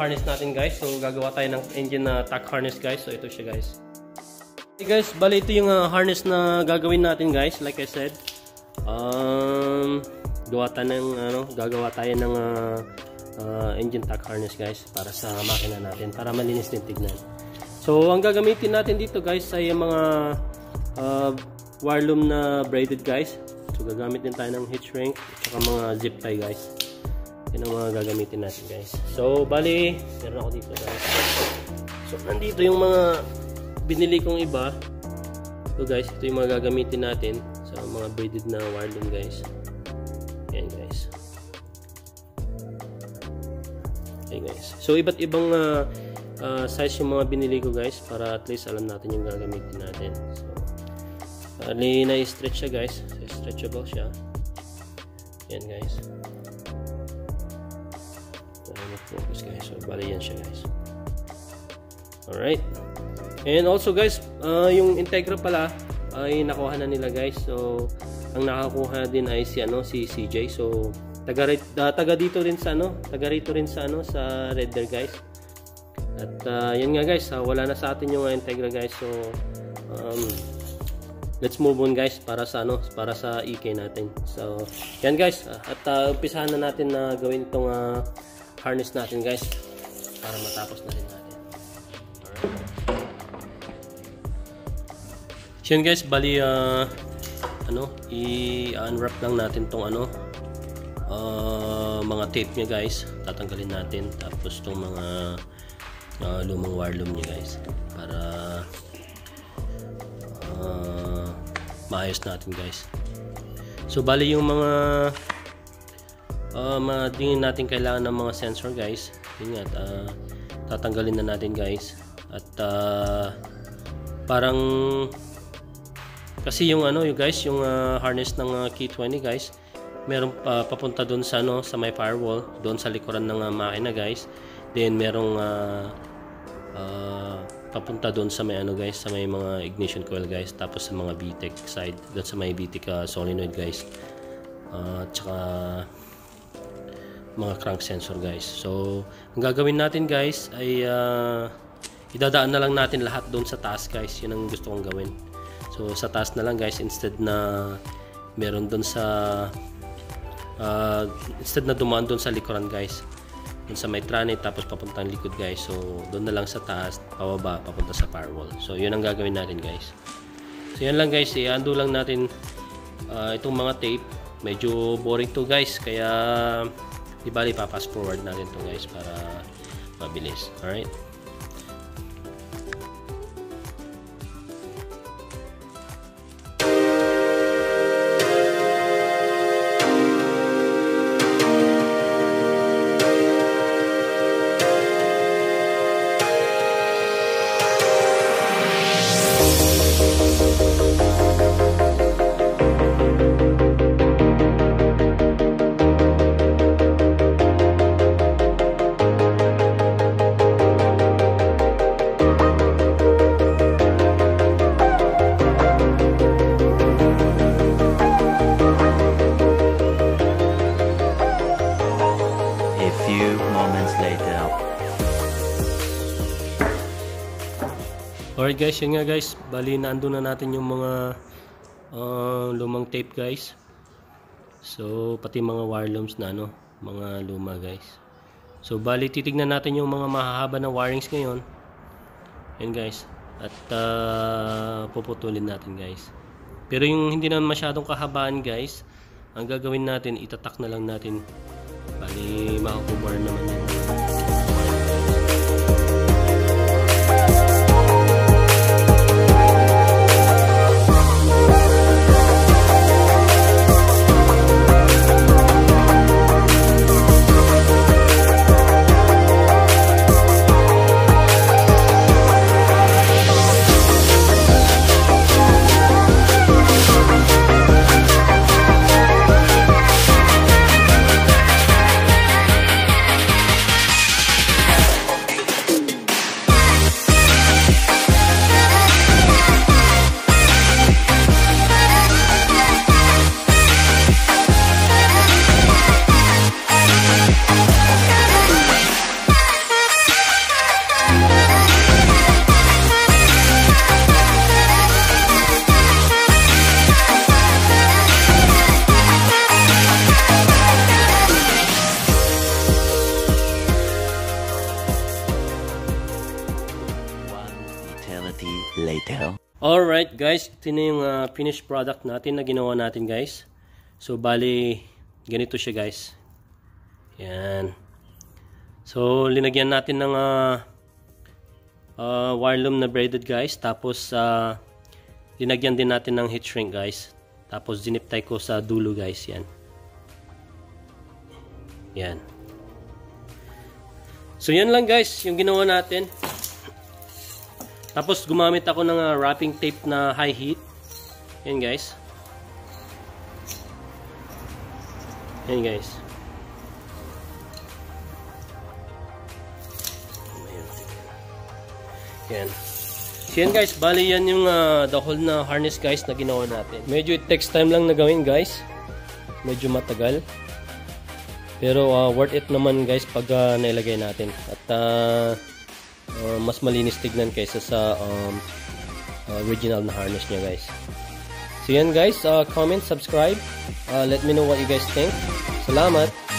harness natin guys. So gagawa tayo ng engine na tack harness guys. So ito siya guys. Okay guys, bali ito yung uh, harness na gagawin natin guys. Like I said, um, gawa ng, ano, gagawa tayo ng uh, uh, engine tack harness guys para sa makina natin para malinis din tignan. So ang gagamitin natin dito guys ay yung mga uh, wire loom na braided guys. So gagamit din tayo ng hitch shrink at mga zip tie guys. Yan ang mga gagamitin natin guys. So bali, meron ako dito guys. So nandito yung mga binili kong iba. So guys, ito yung mga gagamitin natin sa mga braided na wire loom guys. Yan guys. Okay guys. So iba't ibang uh, uh, size yung mga binili ko guys para at least alam natin yung gagamitin natin. So bali na-stretch siya guys. Stretchable siya. Yan guys. Focus guys. So bali yan siya guys. Alright. And also guys, uh, yung Integra pala ay nakuha na nila guys. So ang nakakuha din ay si ano si CJ. So taga uh, taga dito rin sa ano, taga rito rin sa ano sa Red Deer guys. At uh, yan nga guys, uh, wala na sa atin yung Integra guys. So um, let's move on guys para sa ano, para sa EK natin. So yan guys, uh, at uh, umpisahan na natin na gawin itong uh, harness natin guys para matapos na rin natin. So yun guys, bali uh, ano, i-unwrap lang natin tong ano uh, mga tape niya guys. Tatanggalin natin tapos tong mga uh, lumang wire loom niya guys para uh, maayos natin guys. So bali yung mga uh, tingin natin kailangan ng mga sensor guys. Yun nga uh, tatanggalin na natin guys. At uh, parang kasi yung ano yung guys yung uh, harness ng uh, key 20 guys meron uh, papunta doon sa ano sa may firewall doon sa likuran ng uh, makina guys. Then merong uh, uh, papunta doon sa may ano guys sa may mga ignition coil guys. Tapos sa mga VTEC side doon sa may VTEC uh, solenoid guys. Uh, tsaka mga crank sensor guys. So, ang gagawin natin guys ay uh, idadaan na lang natin lahat doon sa taas guys. Yun ang gusto kong gawin. So, sa taas na lang guys instead na meron doon sa uh, instead na dumaan doon sa likuran guys. Doon sa may tranit tapos papuntang likod guys. So, doon na lang sa taas, pababa, papunta sa firewall. So, yun ang gagawin natin guys. So, yan lang guys. I-undo lang natin uh, itong mga tape. Medyo boring to guys. Kaya di bali papas forward natin to guys para mabilis. Alright Alright guys, yun nga guys. Bali, naando na natin yung mga uh, lumang tape guys. So, pati mga wire looms na ano, mga luma guys. So, bali, titignan natin yung mga mahahaba na wirings ngayon. Yan guys. At uh, puputulin natin guys. Pero yung hindi naman masyadong kahabaan guys, ang gagawin natin, itatak na lang natin. Bali, makakubar naman yun. Alright guys, ito na yung uh, finished product natin na ginawa natin guys. So bali, ganito siya guys. Yan. So linagyan natin ng uh, uh, wire loom na braided guys. Tapos uh, linagyan din natin ng heat shrink guys. Tapos zinip tie ko sa dulo guys. Yan. Yan. So yan lang guys, yung ginawa natin. Tapos gumamit ako ng uh, wrapping tape na high heat. Yan guys. Yan guys. Yan. Yan guys, bali yan yung uh, the whole na harness guys na ginawa natin. Medyo it takes time lang na gawin guys. Medyo matagal. Pero uh, worth it naman guys pag uh, nailagay natin. At uh, uh, mas malinis tignan kaysa sa um, uh, original na harness niya guys. So yan guys, uh, comment, subscribe. Uh, let me know what you guys think. Salamat!